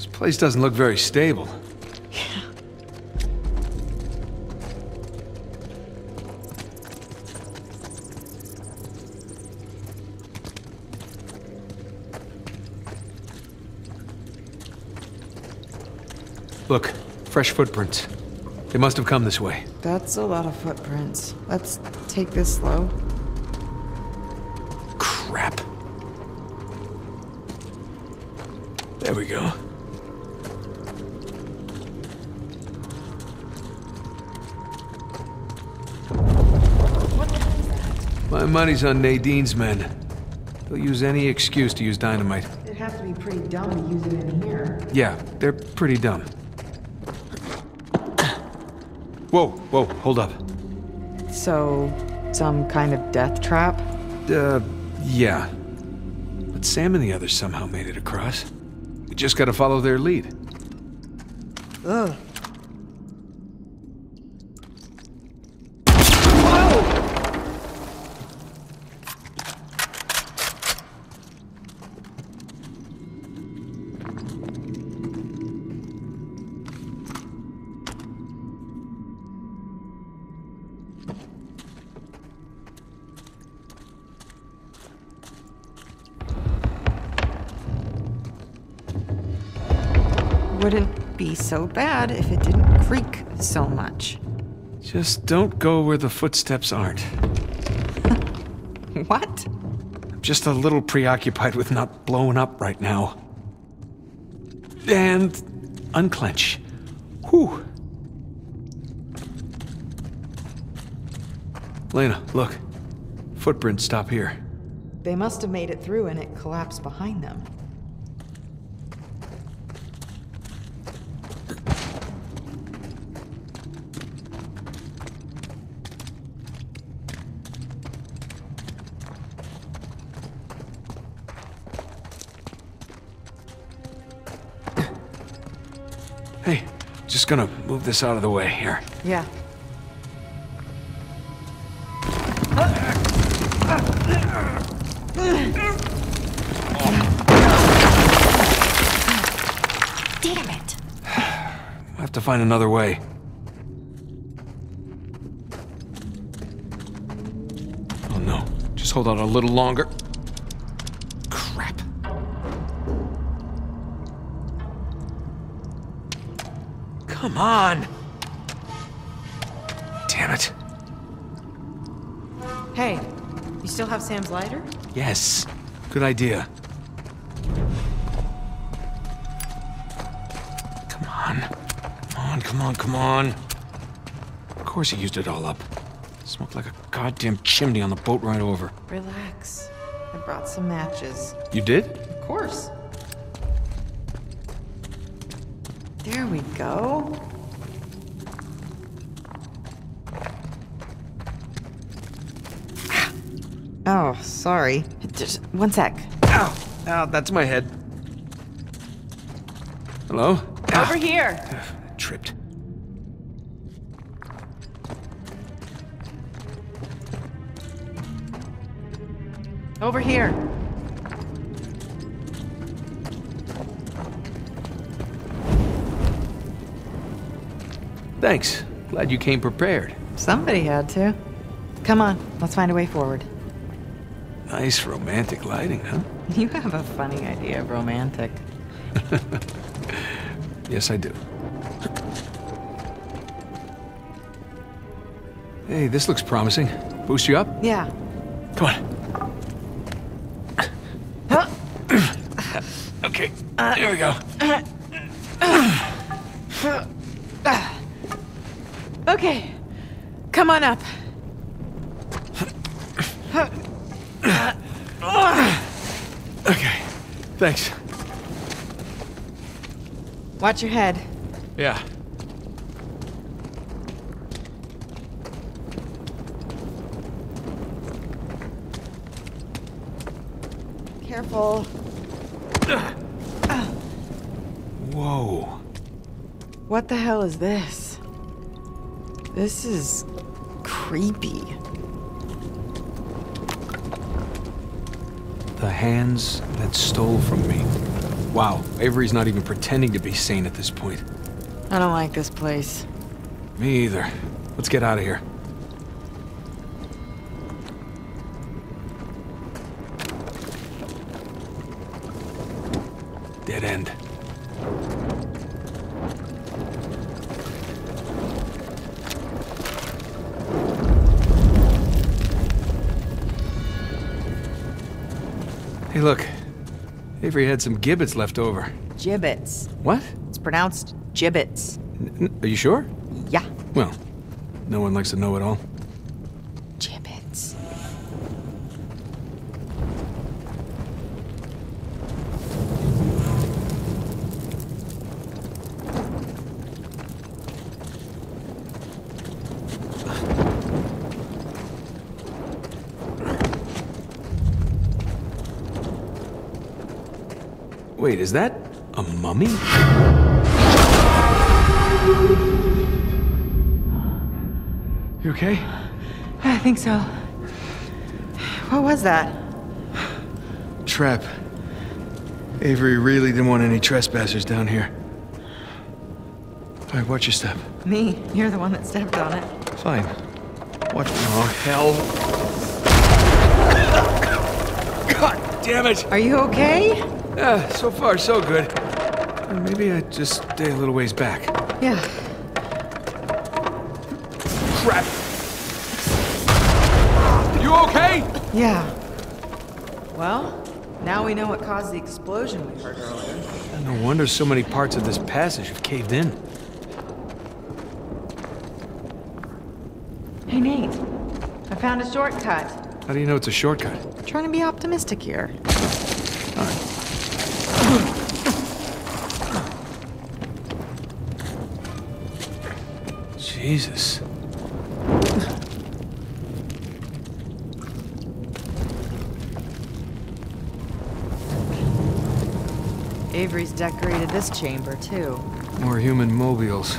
This place doesn't look very stable. Yeah. Look, fresh footprints. They must have come this way. That's a lot of footprints. Let's take this slow. Crap. There we go. Money's on Nadine's men. They'll use any excuse to use dynamite. It'd have to be pretty dumb to use it in here. Yeah, they're pretty dumb. Whoa, whoa, hold up. So, some kind of death trap? Uh, yeah. But Sam and the others somehow made it across. We just gotta follow their lead. Ugh. Wouldn't be so bad if it didn't creak so much. Just don't go where the footsteps aren't. What? I'm just a little preoccupied with not blowing up right now. And unclench. Whew. Lena, look. Footprints stop here. They must have made it through and it collapsed behind them. Gonna move this out of the way here. Yeah. Damn it! I have to find another way. Oh no. Just hold out a little longer. Come on! Damn it. Hey, you still have Sam's lighter? Yes. Good idea. Come on. Come on, come on, come on. Of course he used it all up. Smoked like a goddamn chimney on the boat ride over. Relax. I brought some matches. You did? Of course. There we go. Ah. Oh, sorry. Just one sec. Ow! Ow, that's my head. Hello? Ah. Over here. Tripped. Over here. Thanks. Glad you came prepared. Somebody had to. Come on, let's find a way forward. Nice romantic lighting, huh? You have a funny idea of romantic. Yes, I do. Hey, this looks promising. Boost you up? Yeah. Come on. Huh? Okay, uh, there we go. Okay. Come on up. Okay, thanks. Watch your head. Yeah. Careful. Whoa. What the hell is this? This is creepy. The hands that stole from me. Wow, Avery's not even pretending to be sane at this point. I don't like this place. Me either. Let's get out of here. Hey, look. Avery had some gibbets left over. Gibbets. What? It's pronounced gibbets. N- are you sure? Yeah. Well, no one likes to know it all. Gibbets. Wait, is that a mummy? You okay? I think so. What was that? Trap. Avery really didn't want any trespassers down here. All right, watch your step. Me. You're the one that stepped on it. Fine. Watch. Oh, hell. God damn it! Are you okay? Yeah, so far, so good. Maybe I just stay a little ways back. Yeah. Crap! You okay? Yeah. Well, now we know what caused the explosion we heard earlier. No wonder so many parts of this passage have caved in. Hey, Nate. I found a shortcut. How do you know it's a shortcut? Trying to be optimistic here. Jesus. Avery's decorated this chamber, too. More human mobiles.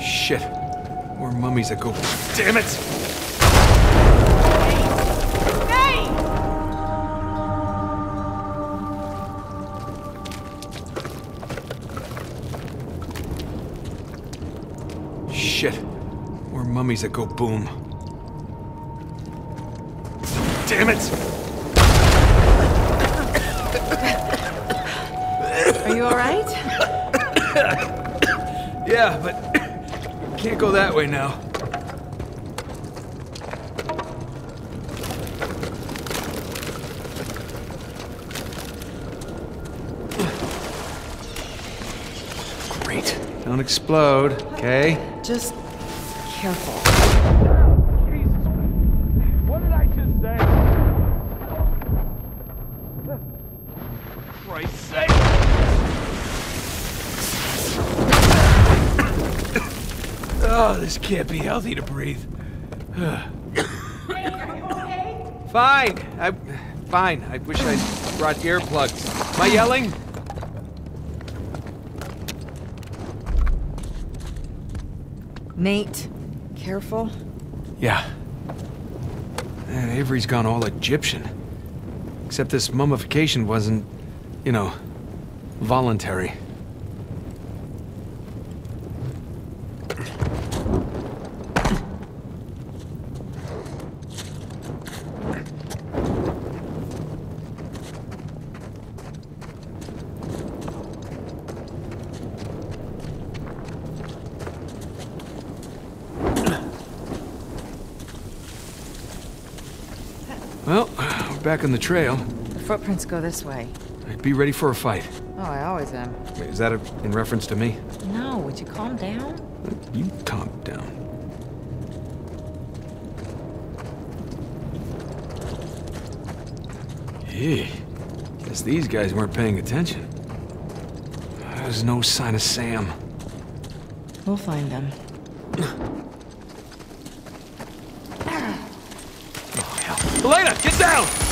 Shit. More mummies that go. Damn it! More mummies that go boom. Damn it! Are you alright? Yeah, but can't go that way now. Great. Don't explode, okay? Just careful. What did I just say? Christ's sake! Oh, this can't be healthy to breathe. Fine. I, fine. I wish I brought earplugs. Am I yelling? Nate, careful. Yeah. Man, Avery's gone all Egyptian. Except this mummification wasn't, you know, voluntary. Well, we're back on the trail. The footprints go this way. Be ready for a fight. Oh, I always am. Wait, Is that a, in reference to me? No, would you calm down? You calm down. Hey, guess these guys weren't paying attention. There's no sign of Sam. We'll find them. Oh, Elena, get down!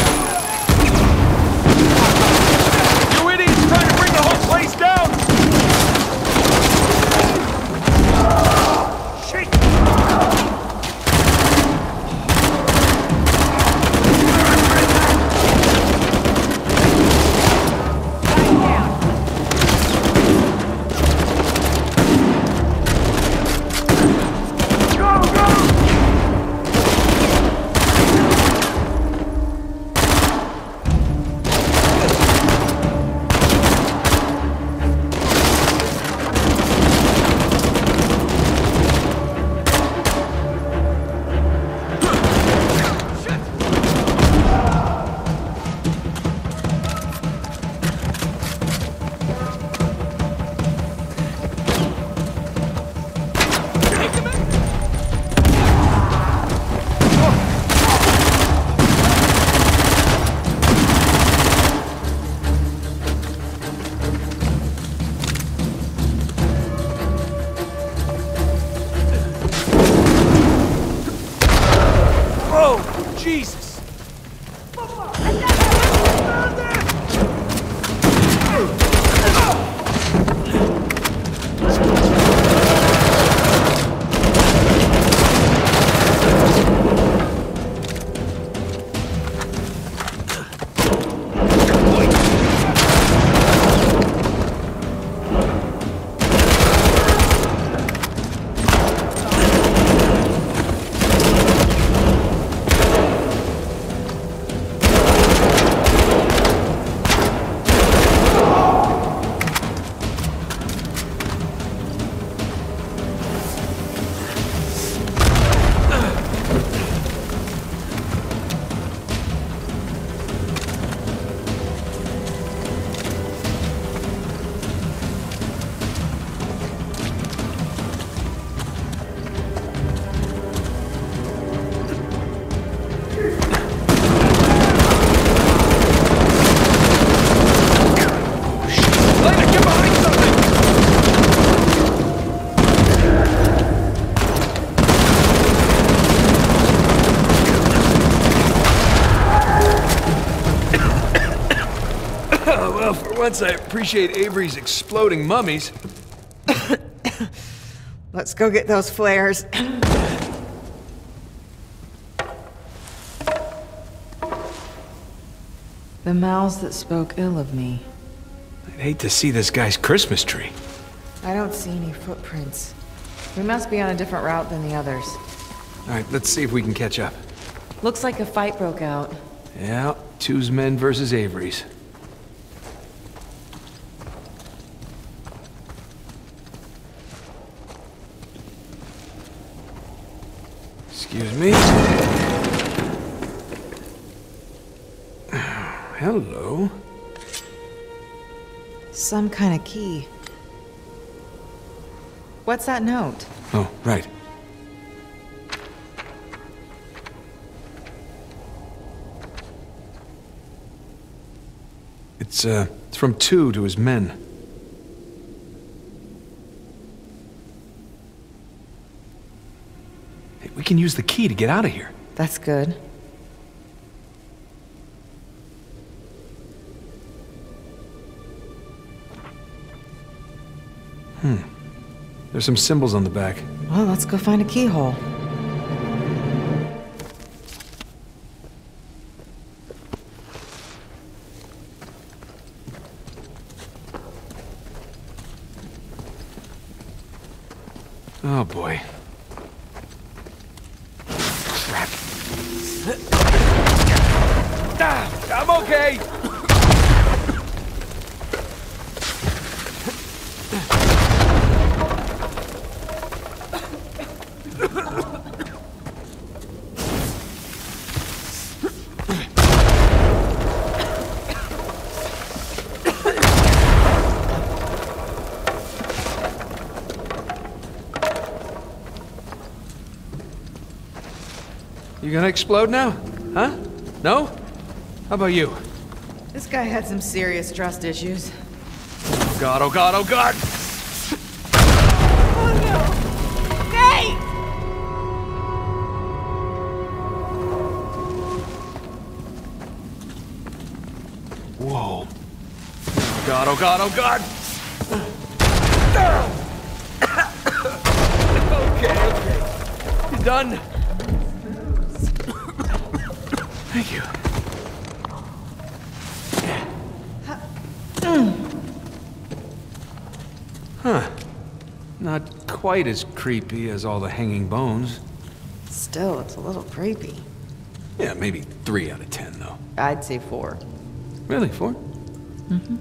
Appreciate Avery's exploding mummies. Let's go get those flares. the mouths that spoke ill of me. I'd hate to see this guy's Christmas tree. I don't see any footprints. We must be on a different route than the others. All right, let's see if we can catch up. Looks like a fight broke out. Yeah, Tew's men versus Avery's. Kind of key. What's that note? Oh, right. It's, uh, it's from Tew to his men. Hey, we can use the key to get out of here. That's good. There's some symbols on the back. Well, let's go find a keyhole. Explode now? Huh? No? How about you? This guy had some serious trust issues. Oh god, oh god, oh god! Whoa. Oh god, oh god, oh god! okay, okay. You done? Thank you. Huh. Not quite as creepy as all the hanging bones. Still, it's a little creepy. Yeah, maybe three out of ten, though. I'd say four. Really, 4 Mm-hmm.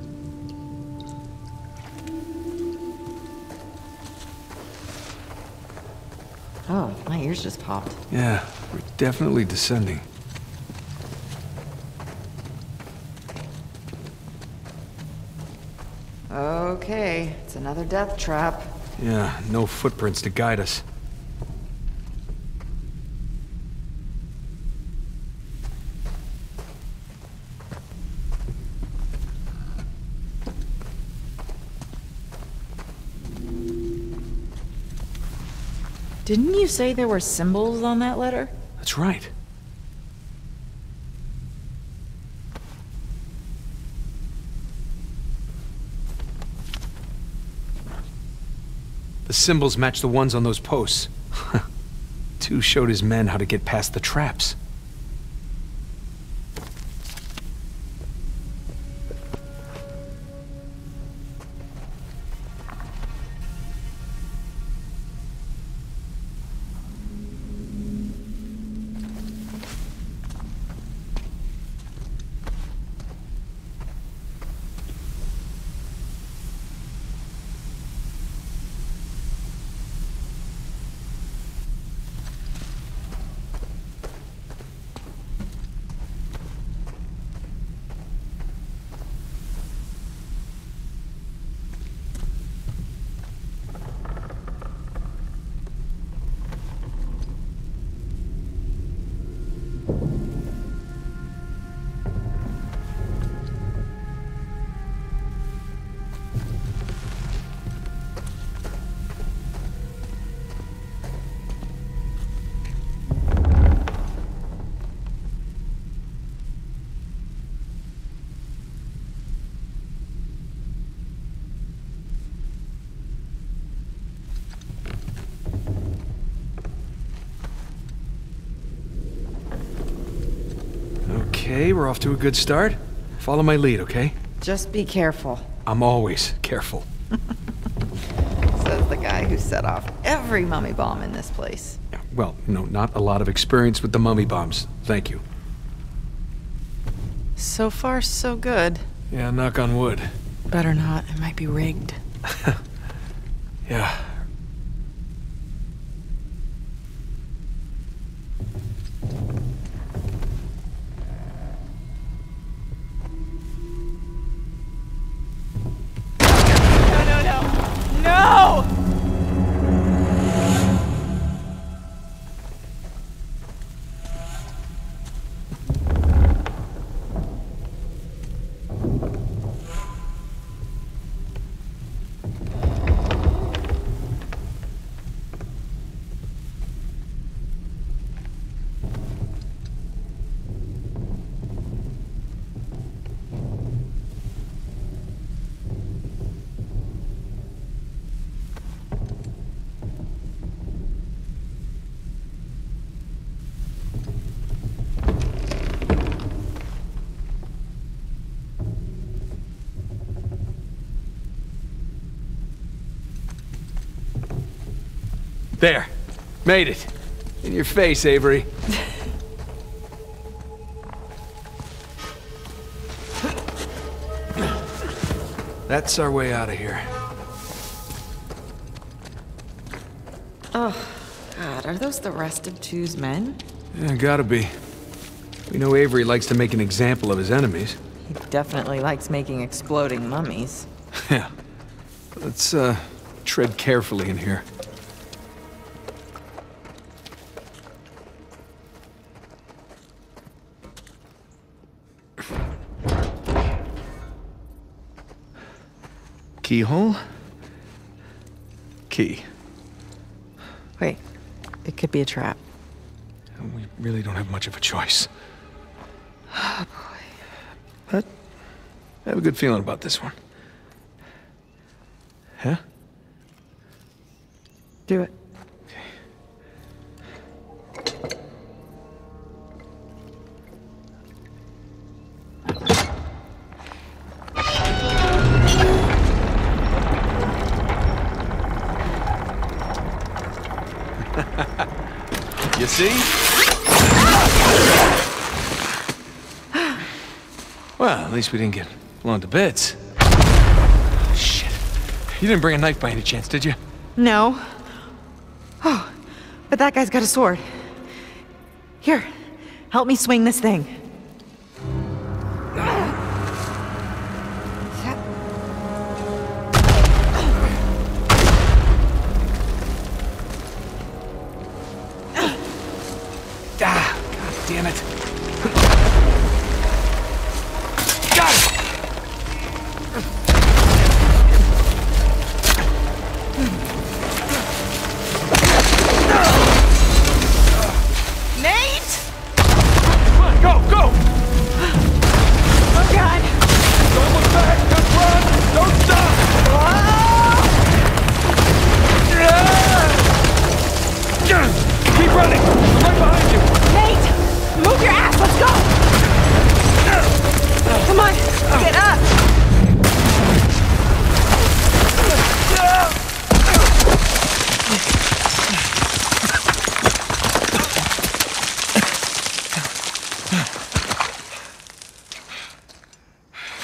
Oh, my ears just popped. Yeah, we're definitely descending. Okay, it's another death trap. Yeah, no footprints to guide us. Didn't you say there were symbols on that letter? That's right. The symbols match the ones on those posts. Tew showed his men how to get past the traps. Okay, we're off to a good start. Follow my lead, okay? Just be careful, I'm always careful. says the guy who set off every mummy bomb in this place. Yeah, Well, no, not a lot of experience with the mummy bombs. Thank you. So far, so good. Yeah, knock on wood. Better not, it might be rigged. Yeah. There. Made it. In your face, Avery. That's our way out of here. Oh, God, are those the rest of Tew's men? Yeah, gotta be. We know Avery likes to make an example of his enemies. He definitely likes making exploding mummies. Yeah. Let's, uh, tread carefully in here. Keyhole? Key. Wait, it could be a trap. We really don't have much of a choice. Oh, boy. But I have a good feeling about this one. Huh? Do it. Least we didn't get blown to bits. Shit. You didn't bring a knife by any chance, did you? No. Oh, but that guy's got a sword. Here, help me swing this thing.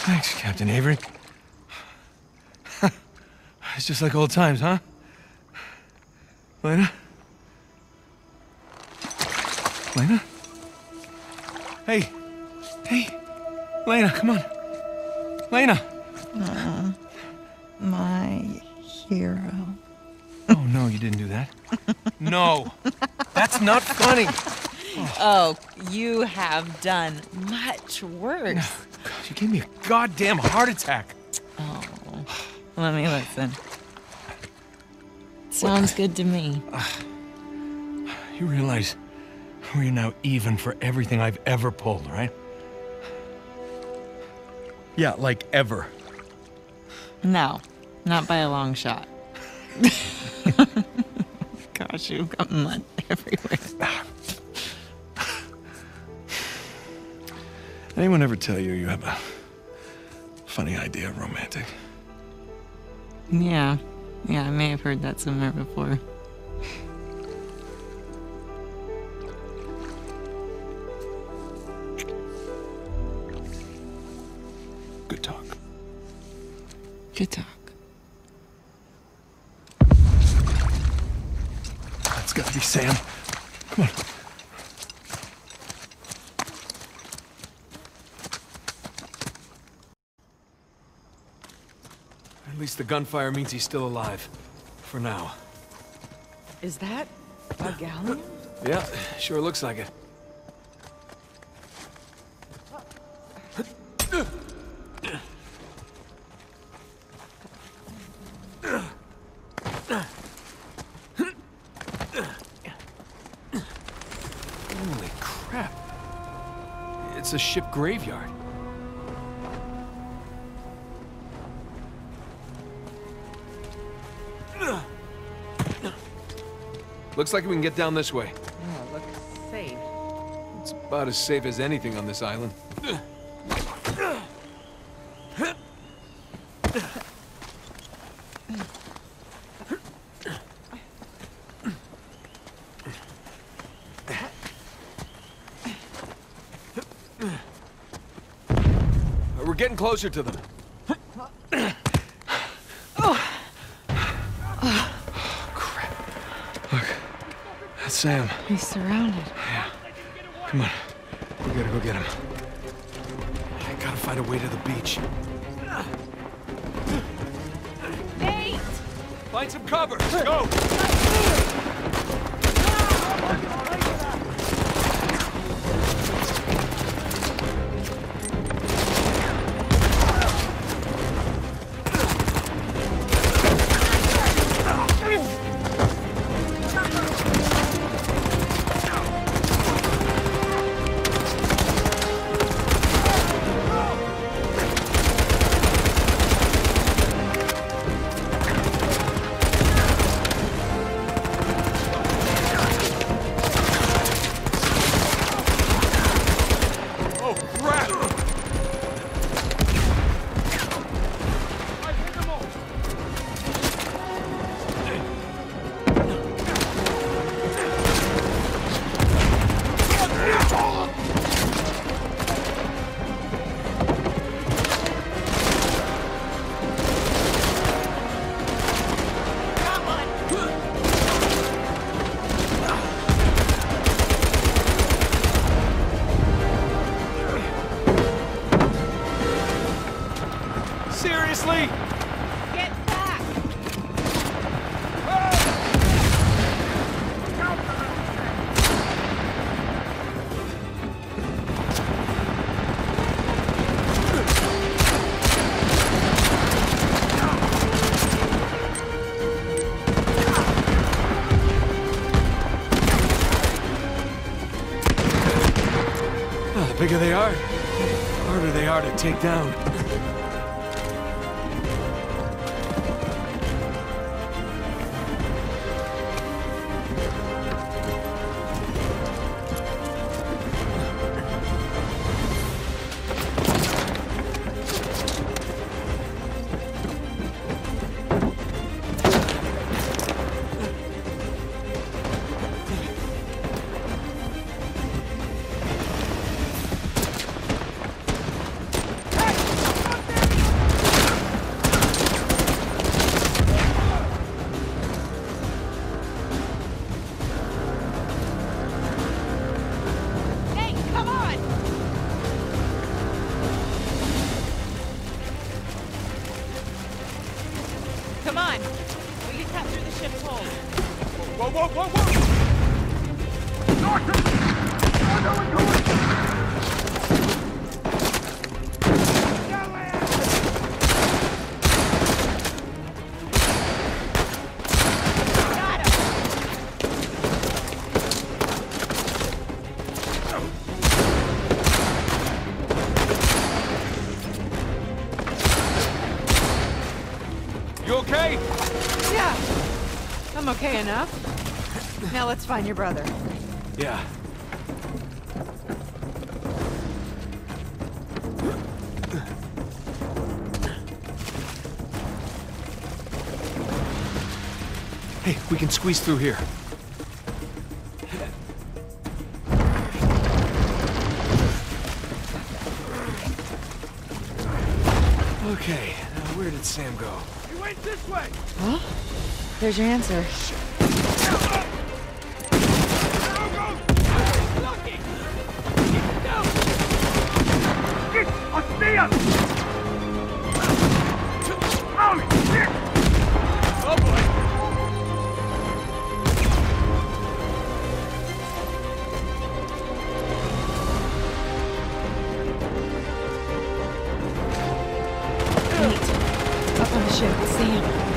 Thanks, Captain Avery. it's just like old times, huh? Lena? Lena? Hey! Hey! Lena, come on! Lena! Uh, my hero. Oh, no, you didn't do that. No! That's not funny! Oh, you have done much worse. God, gave me a goddamn heart attack. Oh, Let me listen. Sounds good to me. You realize we're now even for everything I've ever pulled, right? Yeah, like ever. No, not by a long shot. Gosh, you've got mud everywhere. Anyone ever tell you you have a funny idea romantic? Yeah. Yeah, I may have heard that somewhere before. Gunfire means he's still alive. For now. Is that a galleon? Yeah, sure looks like it. Holy crap. It's a ship graveyard. Looks like we can get down this way. Oh, looks safe. It's about as safe as anything on this island. We're getting closer to them. Sam. He's surrounded. Yeah. Come on. We gotta go get him. I gotta find a way to the beach. Nate! Find some cover. Let's go. Take down. find your brother. Yeah. Hey, we can squeeze through here. Okay, now where did Sam go? He went this way! Huh? There's your answer. Nate, up on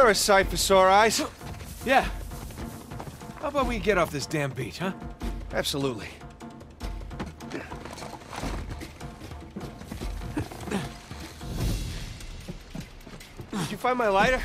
you're a sight for sore eyes. Yeah. How about we get off this damn beach, huh? Absolutely. Did you find my lighter?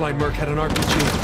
Like Merk had an RPG.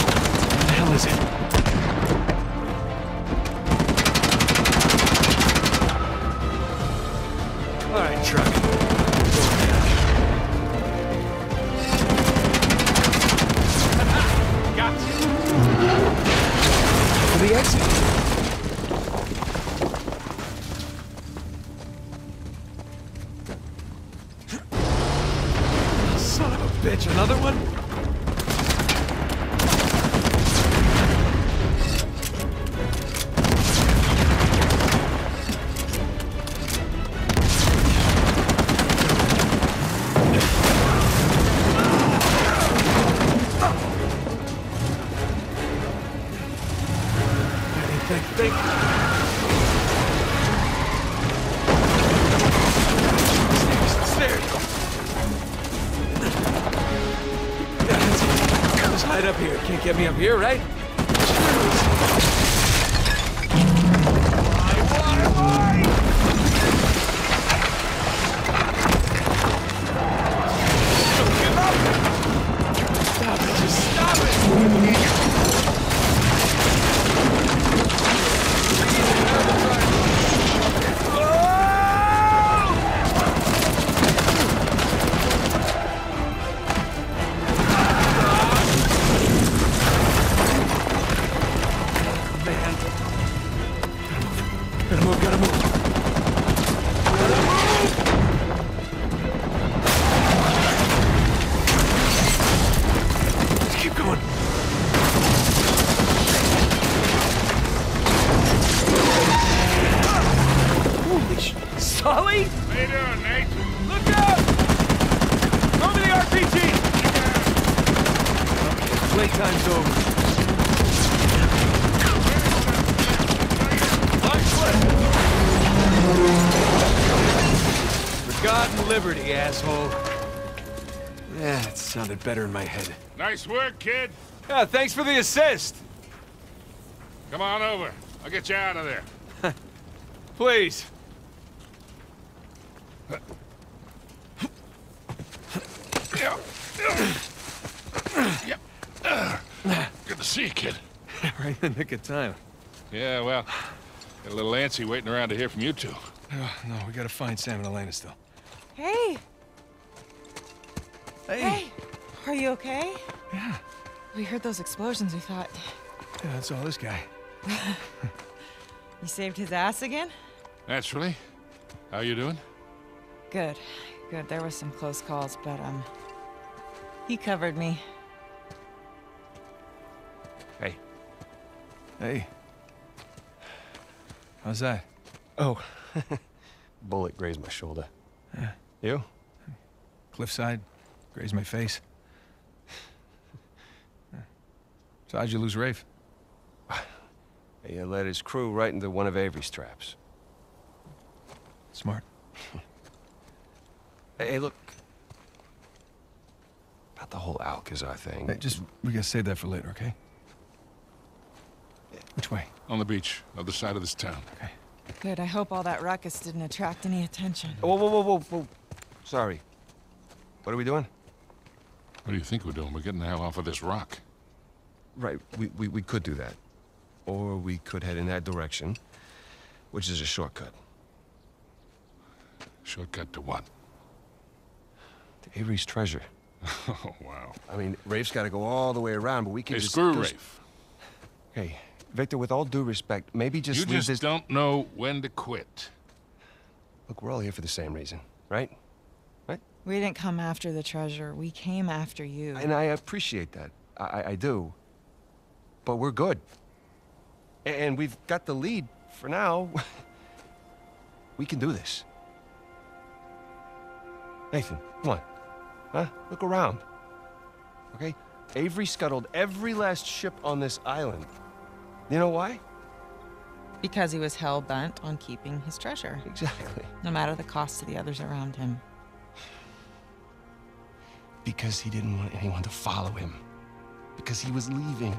get me up here, right? Better in my head. Nice work, kid. Yeah, thanks for the assist. Come on over. I'll get you out of there. Please. Good to see you, kid. right in the nick of time. Yeah, well, got a little antsy waiting around to hear from you two. Oh, no, we gotta find Sam and Elena still. Hey, Hey! hey, are you okay? Yeah, We heard those explosions. We thought yeah, that's all this guy. you saved his ass again. Naturally. How you doing? Good, good. There was some close calls, but um, he covered me. Hey, Hey. How's that? Oh. bullet grazed my shoulder. Yeah. You? Cliffside, grazed my face. So how'd you lose Rafe? He led his crew right into one of Avery's traps. Smart. Hey, hey, look. About the whole Alcazar thing. Hey, just, we gotta save that for later, okay? Which way? On the beach, other side of this town. Okay. Good. I hope all that ruckus didn't attract any attention. Whoa, whoa, whoa, whoa, whoa. Sorry. What are we doing? What do you think we're doing? We're getting the hell off of this rock. Right, we, we, we could do that. Or we could head in that direction, which is a shortcut. Shortcut to what? To Avery's treasure. Oh, wow. I mean, Rafe's got to go all the way around, but we can Hey, just... screw just- Rafe. Hey, Victor, with all due respect, maybe just You just this... don't know when to quit. Look, we're all here for the same reason, right? Right? We didn't come after the treasure. We came after you. And I appreciate that. I, I- I do. But we're good. And we've got the lead for now. we can do this. Nathan, come on. Huh? Look around. Okay? Avery scuttled every last ship on this island. You know why? Because he was hell bent on keeping his treasure, Exactly. no matter the cost to the others around him. Because he didn't want anyone to follow him. Because he was leaving.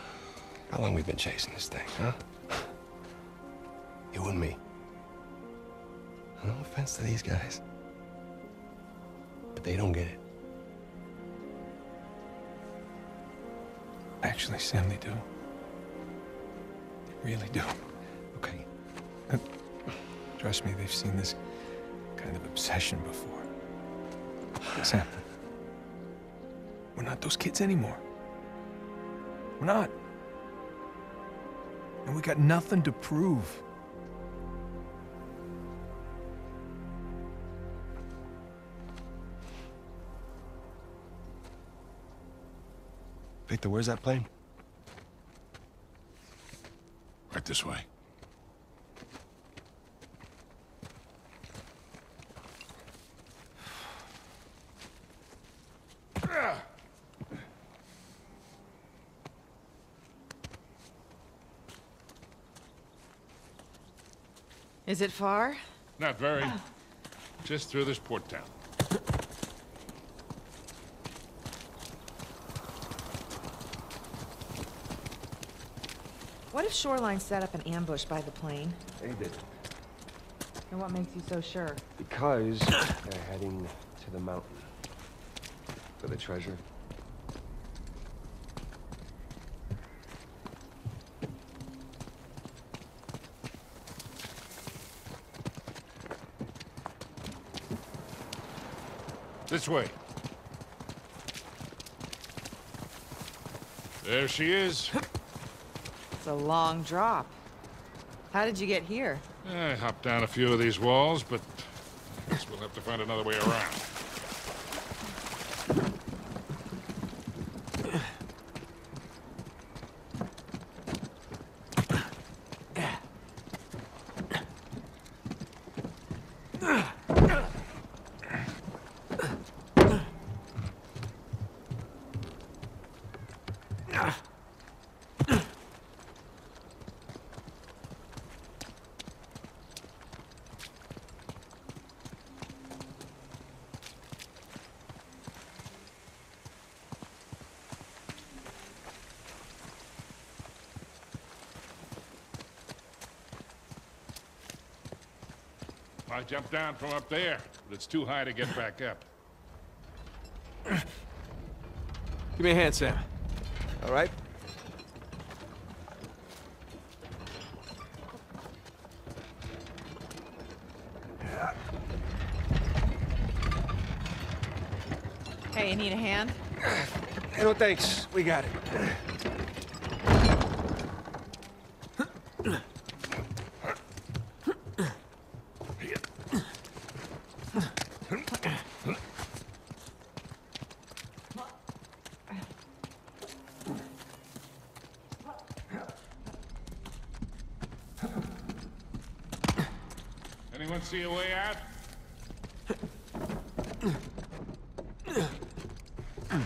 How long we been chasing this thing, huh? You and me. No offense to these guys. But they don't get it. Actually, Sam, they do. They really do. Okay. Uh, trust me, they've seen this kind of obsession before. Sam, we're not those kids anymore. We're not. And we got nothing to prove. Victor, where's that plane? Right this way. Is it far? Not very. Just through this port town. What if Shoreline set up an ambush by the plane? They did. And what makes you so sure? Because they're heading to the mountain. For the treasure. This way. There she is. It's a long drop. How did you get here? I hopped down a few of these walls, but I guess we'll have to find another way around. I jumped down from up there, but it's too high to get back up. Give me a hand, Sam. All right? Hey, you need a hand? No thanks. We got it. Anyone see a way out?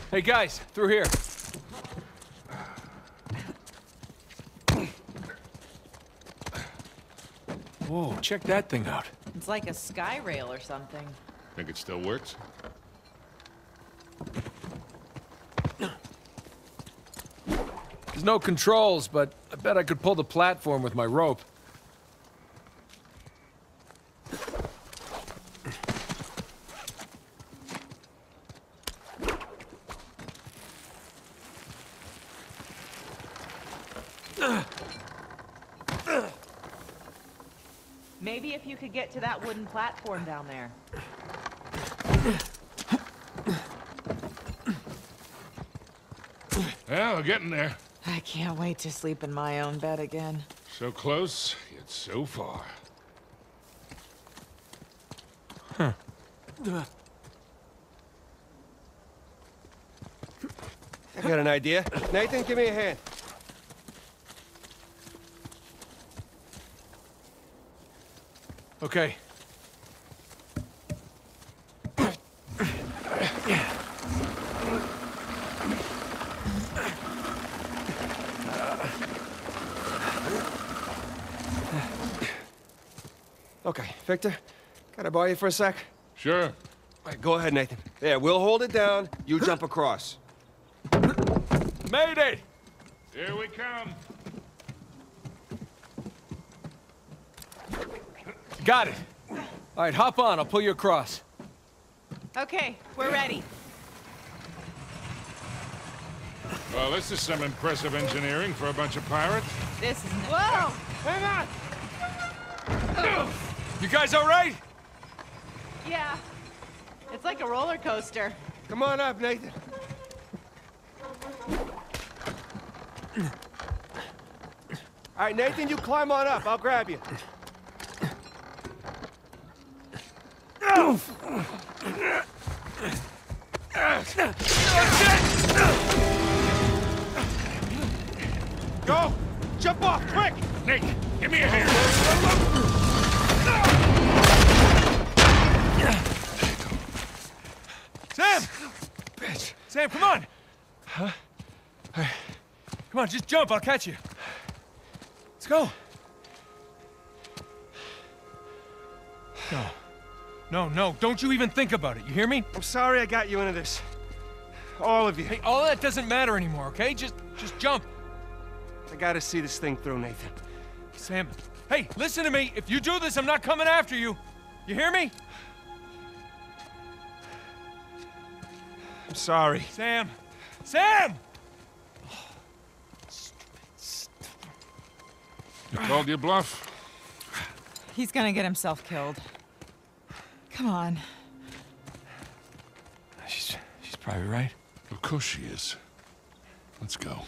Hey, guys, through here. Whoa, check that thing out. It's like a sky rail or something. Think it still works? There's no controls, but I bet I could pull the platform with my rope. Maybe if you could get to that wooden platform down there. Well, we're getting there. I can't wait to sleep in my own bed again. So close, yet so far. Huh. I got an idea. Nathan, give me a hand. Okay. Okay, Victor, can I borrow you for a sec? Sure. All right, go ahead, Nathan. There, we'll hold it down. You jump across. Made it! Here we come. Got it. All right, hop on. I'll pull you across. Okay, we're ready. Well, this is some impressive engineering for a bunch of pirates. This is... Whoa! Hang on! You guys all right? Yeah. It's like a roller coaster. Come on up, Nathan. All right, Nathan, you climb on up. I'll grab you. Go! Jump off, quick! Nick, give me a hand. Sam! Bitch. Sam, come on! Huh? Come on, just jump. I'll catch you. Let's go. No. No, no. Don't you even think about it. You hear me? I'm sorry I got you into this. All of you. Hey, all that doesn't matter anymore, okay? Just, just jump. I gotta see this thing through, Nathan. Sam, hey, listen to me. If you do this, I'm not coming after you. You hear me? I'm sorry. Sam! Sam! You called your bluff? He's gonna get himself killed. Come on. She's, she's probably right. Of course she is. Let's go.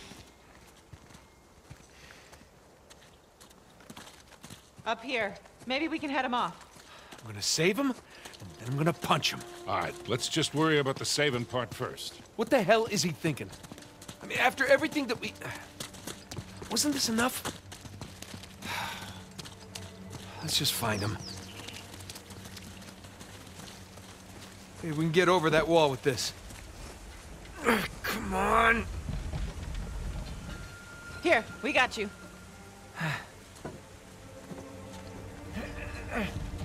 Up here. Maybe we can head him off. I'm gonna save him, and then I'm gonna punch him. All right, let's just worry about the saving part first. What the hell is he thinking? I mean, after everything that we... Wasn't this enough? Let's just find him. Hey, we can get over that wall with this. Come on. Here, we got you.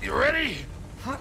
You ready? Got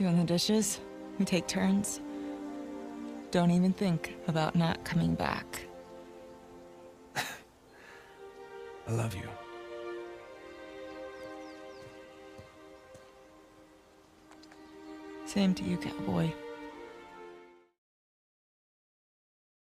Doing the dishes, we take turns. Don't even think about not coming back. I love you. Same to you, cowboy.